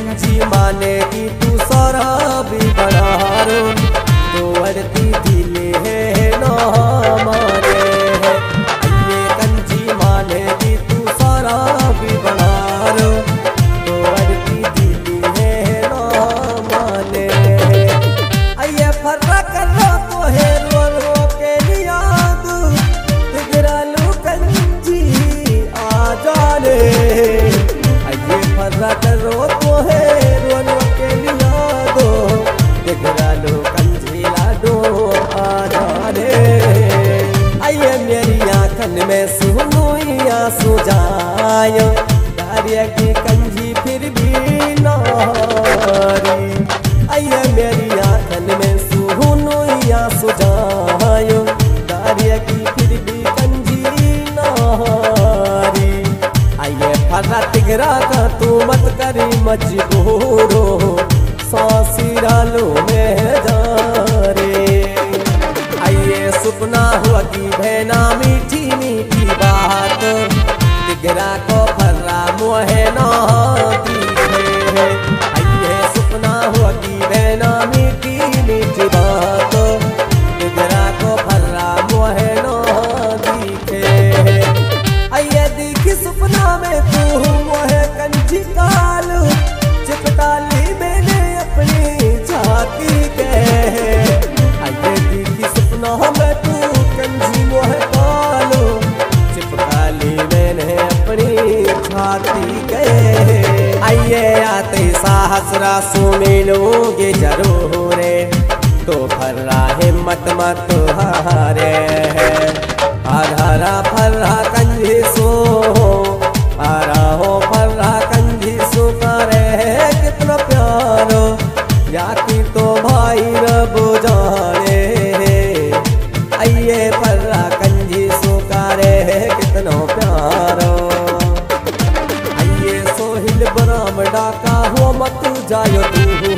कंची मानेगी तू सौरभ घाघरा का तू मत करी मजबूरो सौसीरालो में जा रे आइए सुपना होगी भैना मीठी मीठी बात। दिगरा को फर्रा मोहना आत्मा तो हारे आधारा फर्रा कंजी सो, आरा हो फर्रा कंजी सो करे कितना प्यारो। जाति तो भाई रब जाने आइए फर्रा कंजी सो करे कितना प्यारो। आइए सोहिल ब्राह्मणा डाका हो मत जायो तू।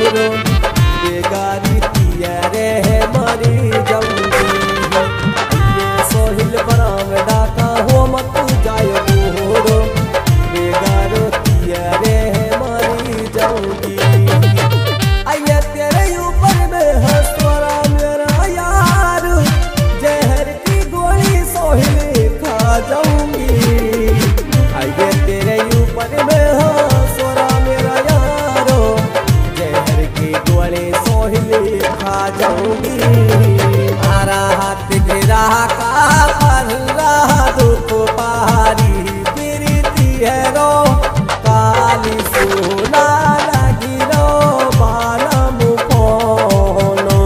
जाऊँगी हमारा हाथ गिरा का दुख पहाड़ी है रो काली सोना लगी रो बालम पोनो।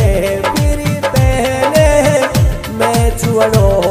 है फिर पहले। मैं छुड़ो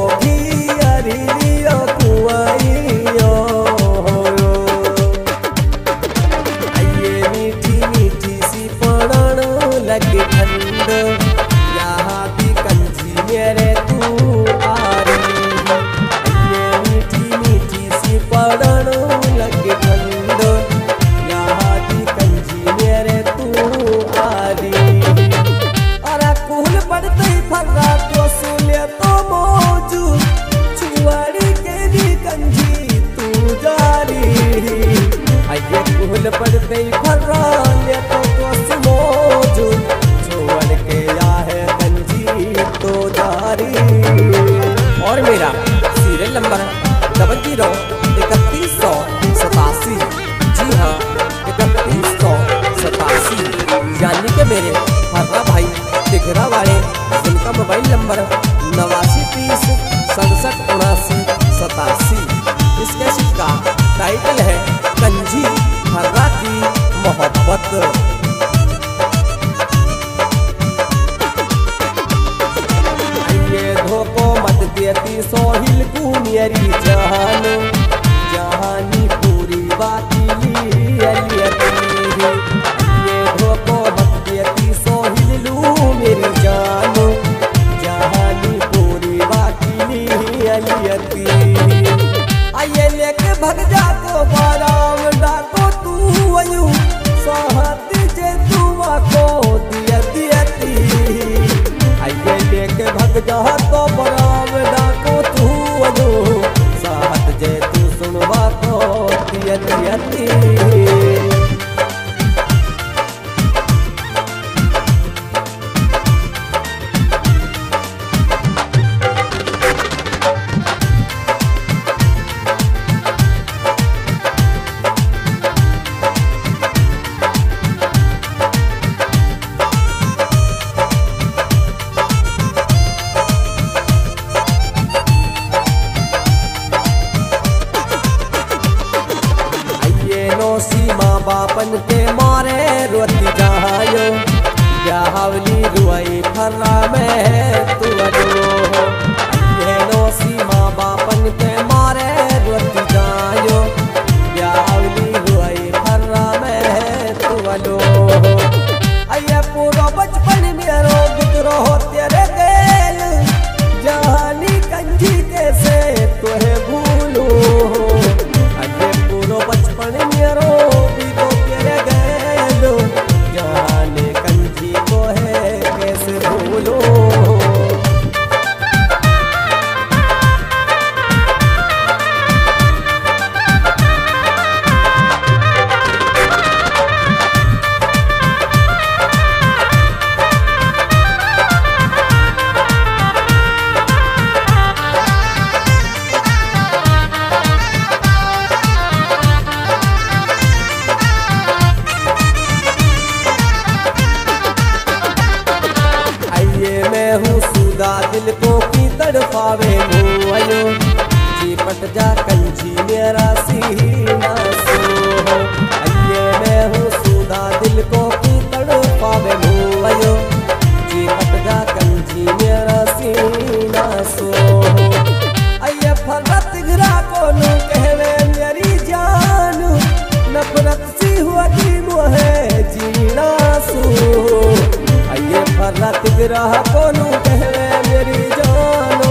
the के मारे रोती जायो। ब्याहवली रुआई फर्रा में तू अजो ये नो सीमा बापन पे मरत विरह को कहवे मेरी जान।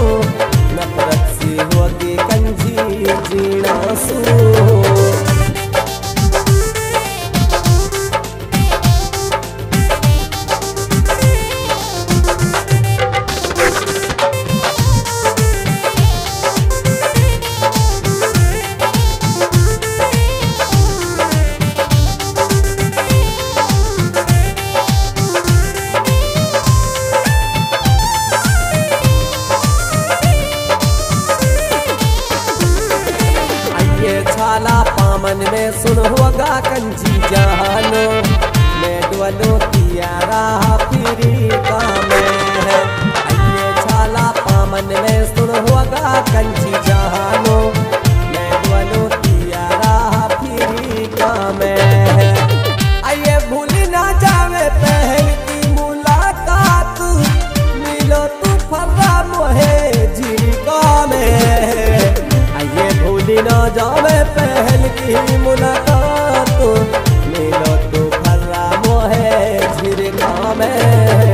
भाला पामन में सुन होगा कंची जहानो मैं डोलो तियारा पीरी का है छाला पामन में सुन होगा कंची जहानो ना जावे पहल की मुलाकात। मेरा तो भरा मोहे फिर में है।